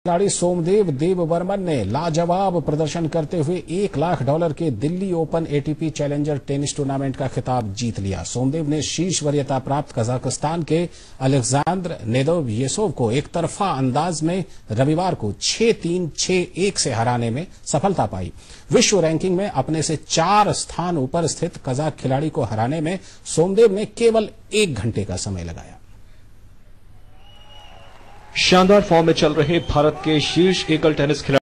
खिलाड़ी सोमदेव देववर्मन ने लाजवाब प्रदर्शन करते हुए एक लाख डॉलर के Delhi open ATP challenger tennis tournament का खिताब जीत लिया। सोमदेव ने शीर्ष वरीयता प्राप्त कजाकिस्तान के अलेक्जेंद्र नेदोव येसोव को एक तरफा अंदाज में रविवार को छह तीन, छह एक से हराने में सफलता पाई। विश्व रैंकिंग में अपने से चार स्थान ऊपर स्थित कजाक खिलाड़ी को हराने में सोमदेव ने केवल एक घंटे का समय लगाया। शानदार फॉर्म में चल रहे भारत के शीर्ष एकल टेनिस खिलाड़ी।